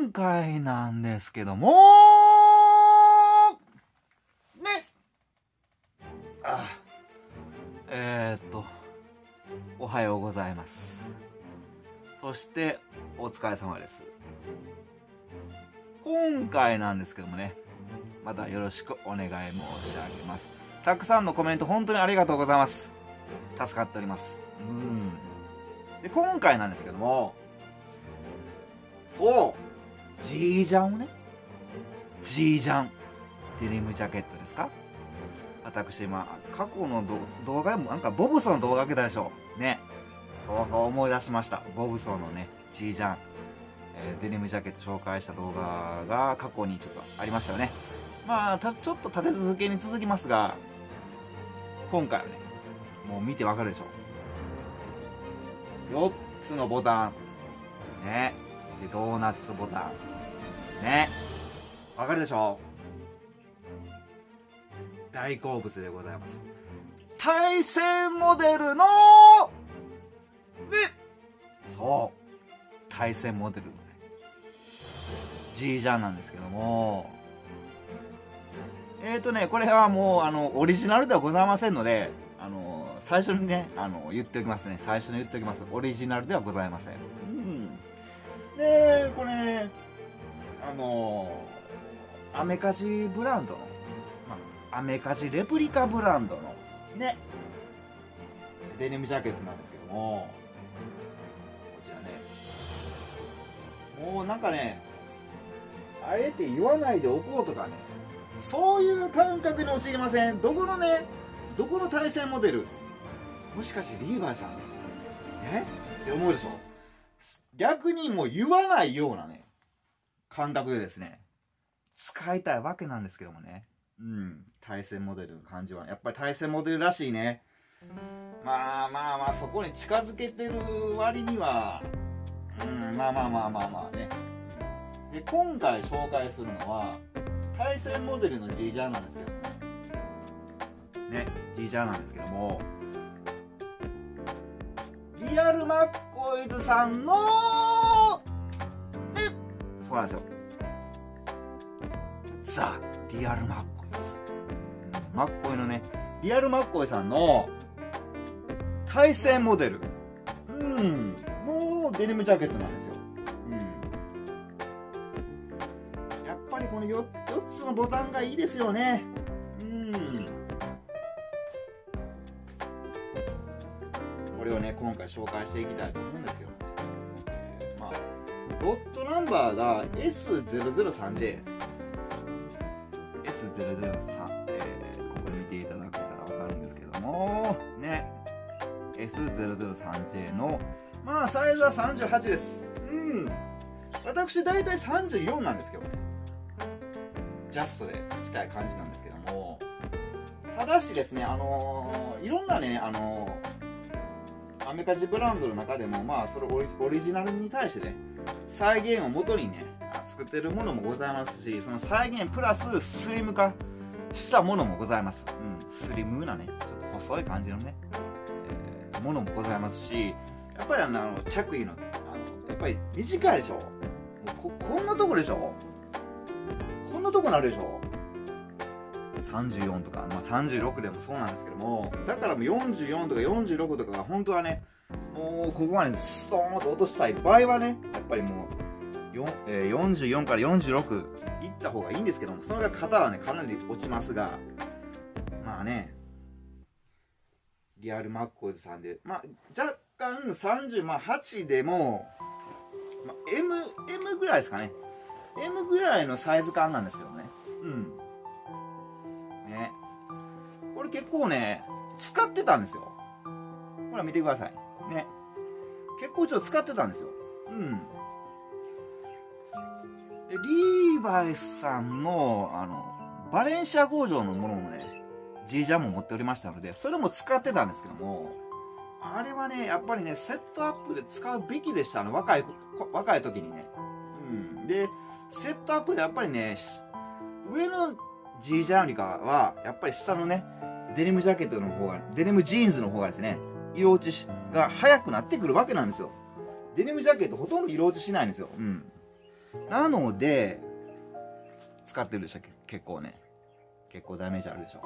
今回なんですけども、ね。あえー、っと、おはようございます。そして、お疲れ様です。今回なんですけどもね、またよろしくお願い申し上げます。たくさんのコメント本当にありがとうございます。助かっております。うん。で、今回なんですけども、そう、ジージャンをね、ジージャン、デニムジャケットですか？私、今、過去の動画も、なんかボブソンの動画上げたでしょ？ね。そうそう思い出しました。ボブソンのね、ジージャン、えーデニムジャケット紹介した動画が過去にちょっとありましたよね。まあ、たちょっと立て続けに続きますが、今回はね、もう見てわかるでしょ？4つのボタン。ね。で、ドーナツボタン。ね。わかるでしょ？大好物でございます。対戦モデルの、ね。そう。対戦モデルのね。ジージャンなんですけども、えーとね、これはもう、あの、オリジナルではございませんので、あの、最初にね、あの、言っておきますね。最初に言っておきます。オリジナルではございませ。ん。で、これね、あの、アメカジブランドの、まあ、アメカジレプリカブランドの、ね、デニムジャケットなんですけども、こちらね、もうなんかね、あえて言わないでおこうとかね、そういう感覚に陥りません。どこのね、どこの対戦モデルもしかしてリーバイさんえって思うでしょ？逆にもう言わないようなね、感覚でですね、使いたいわけなんですけどもね。うん。対戦モデルの感じは、やっぱり対戦モデルらしいね。まあまあまあ、そこに近づけてる割には、うん、まあまあまあまあまあね。で、今回紹介するのは、対戦モデルの G ジャーなんですけどもね G ジャーなんですけどもリアルマッコイズさんのえそうなんですよ。ザ・リアルマッコイズ。マッコイのねリアルマッコイさんの対戦モデル。うん。もうデニムジャケットなんですよ。うん。やっぱりこの 4, 4つのボタンがいいですよね。今回紹介していきたいと思うんですけど、えーまあ、ロットナンバーが S003J。S003、えーここ見ていただけたらわかるんですけども、ね。S003J の、まあ、サイズは38です。うん。私大体34なんですけどねジャストでいきたい感じなんですけどもただしですねあのーいろんなねあのーアメカジブランドの中でもまあそれオリジナルに対してね再現を元にね作ってるものもございますしその再現プラススリム化したものもございます、うん、スリムなねちょっと細い感じのね、えーものもございますしやっぱりあの着衣のねあのやっぱり短いでしょ？もうここんなとこでしょ？こんなとこなるでしょ？34とか、まあ、36でもそうなんですけどもだからもう44とか46とかが本当はねもうここまでストーンと落としたい場合はねやっぱりもうえー44から46いった方がいいんですけどもそれが型はねかなり落ちますがまあねリアルマッコイズさんでまあ若干38でも、ま、M, M ぐらいですかね。M ぐらいのサイズ感なんですけどね。うん。れ結構ね使ってたんですよ。ほら見てください。ね。結構ちょっと使ってたんですよ。うん。でリーバイスさんのあのバレンシア工場のものもね G ジャンも持っておりましたのでそれも使ってたんですけどもあれはねやっぱりねセットアップで使うべきでしたね若い若い時にね。うん。でセットアップでやっぱりね上の G ジャンよりかはやっぱり下のねデニムジャケットの方がデニムジーンズの方がですね色落ちが早くなってくるわけなんですよデニムジャケットほとんど色落ちしないんですよ。うん。なので、使ってるでしょ、結構ね。結構ダメージあるでしょ。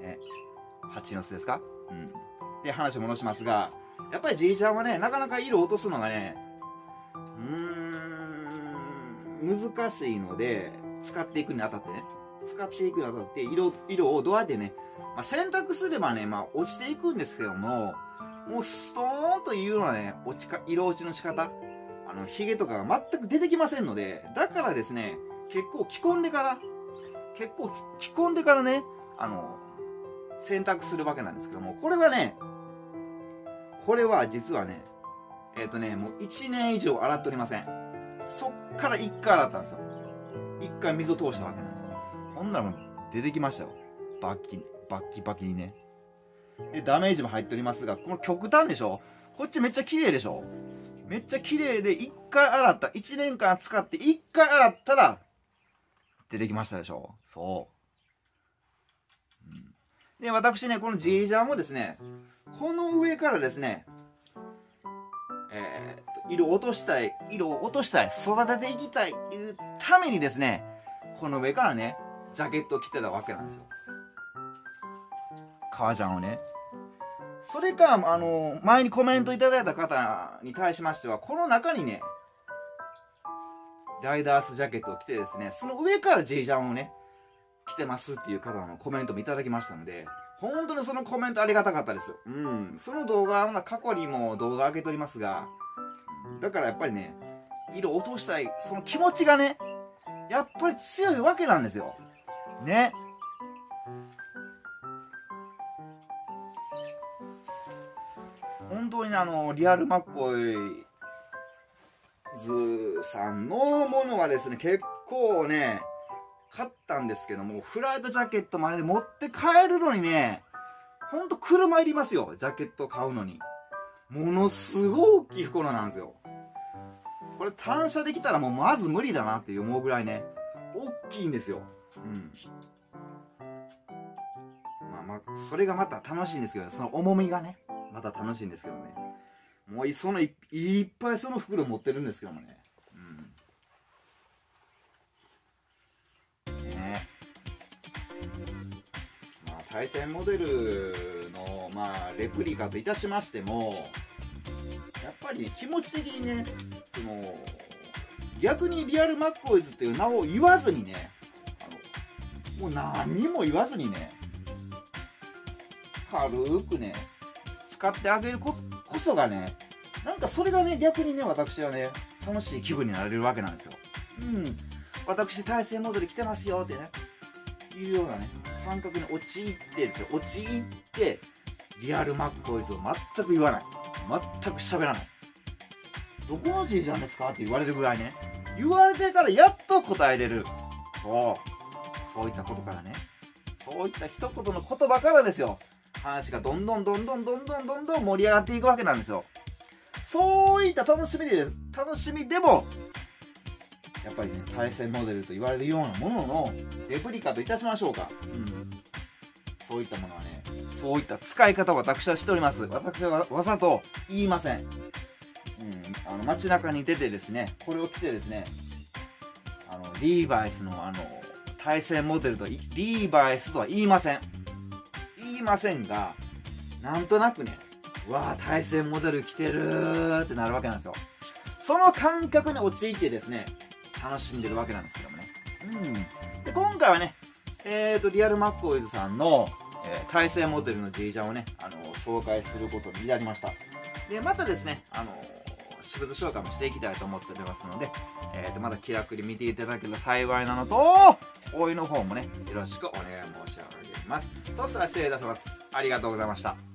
ね。蜂の巣ですか？うん。で、話戻しますが、やっぱりじいちゃんはね、なかなか色落とすのがね、うーん、難しいので、使っていくにあたってね、使っていくにあたって色、色をどうやってね、まあ、選択すればね、まあ、落ちていくんですけども、もうストーンというようなね、落ちか、色落ちの仕方、あの、髭とかが全く出てきませんので、だからですね、結構着込んでから、結構着込んでからね、あの、選択するわけなんですけども、これはね、これは実はね、えっ、ー、とね、もう1年以上洗っておりません。そっから1回洗ったんですよ。1回水を通したわけなんです。ほんならもう出てきましたよ。バッキ、バキバキにね。で、ダメージも入っておりますが、この極端でしょ？こっちめっちゃ綺麗でしょ？めっちゃ綺麗で1回洗った、1年間使って1回洗ったら、出てきましたでしょ？そう。で、私ね、このジージャーもですね、この上からですね、えー、と色を落としたい、色を落としたい、育てていきたいというためにですね、この上からね、ジャケットを着てたわけなんですよ。革ジャンをね。それか、あの、前にコメントいただいた方に対しましては、この中にね、ライダースジャケットを着てですね、その上から J ジャンをね、着てますっていう方のコメントもいただきましたので、本当にそのコメントありがたかったですよ。うん。その動画は過去にも動画上げておりますが、だからやっぱりね、色落としたい、その気持ちがね、やっぱり強いわけなんですよ。ね。本当にあの、リアルマッコイズさんのものはですね、結構ね、買ったんですけども、フライトジャケットまで持って帰るのにね、ほんと車いりますよ、ジャケット買うのに。ものすごい大きい袋なんですよ。これ単車できたらもうまず無理だなって思うぐらいね、大きいんですよ。うん。まあまあ、それがまた楽しいんですけどね、その重みがね、また楽しいんですけどね。もうそのいいっぱいその袋持ってるんですけどもねうんねまあ。対戦モデルの、まあ、レプリカといたしましても、やっぱり、ね、気持ち的にね、その、逆にリアルマッコイズっていう名を言わずにね、もう何も言わずにね、軽くね、使ってあげるここそがね、なんかそれがね、逆にね、私はね、楽しい気分になれるわけなんですよ。うん。私、対戦モデル来てますよってね、いうようなね、感覚に陥ってですよ。陥ってリアルマッコイズを全く言わない。全く喋らない。どこのじいちゃんですかって言われるぐらいね言われてからやっと答えれる。そう。そういったことからね。そういった一言の言葉からですよ。話がどんどんどんどんどんどんどんどん盛り上がっていくわけなんですよ。そういった楽しみで楽しみでもやっぱりね対戦モデルと言われるようなもののレプリカといたしましょうか、うん、そういったものはねそういった使い方を私はしております。私はわざと言いません、うん、あの街中に出てですねこれを着てですねあのリーバイスのあの対戦モデルとリーバイスとは言いません言いませんがなんとなくねわあ対戦モデル着てるってなるわけなんですよその感覚に陥ってですね楽しんでるわけなんですけどもね。うん。で、今回はね、えーと、リアルマックオイズさんの、えー、対戦モデルの J ジャンをね、あの紹介することになりました。で、またですね、あの私物紹介もしていきたいと思っておりますので、えーと、また気楽に見ていただけると幸いなのと、応援の方もね、よろしくお願い申し上げます。そしたら失礼いたします。ありがとうございました。